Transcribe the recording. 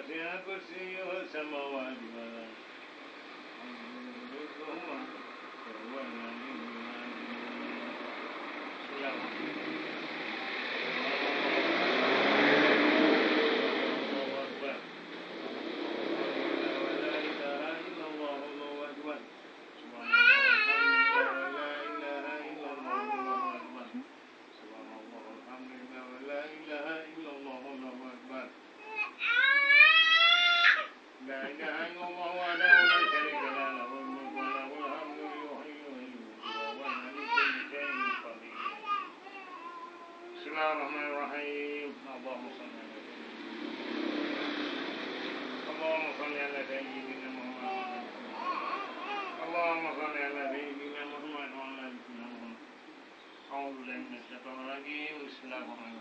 كرسيه السماوات والأرض يدركه وهو العلي الله الرحمن الرحيم اللهم صل على سيدنا اللهم صل على سيدنا محمد اللهم صل على سيدنا محمد وعلى آل سيدنا محمد أعوذ بالله من الشيطان الرجيم بسم الله الرحمن الرحيم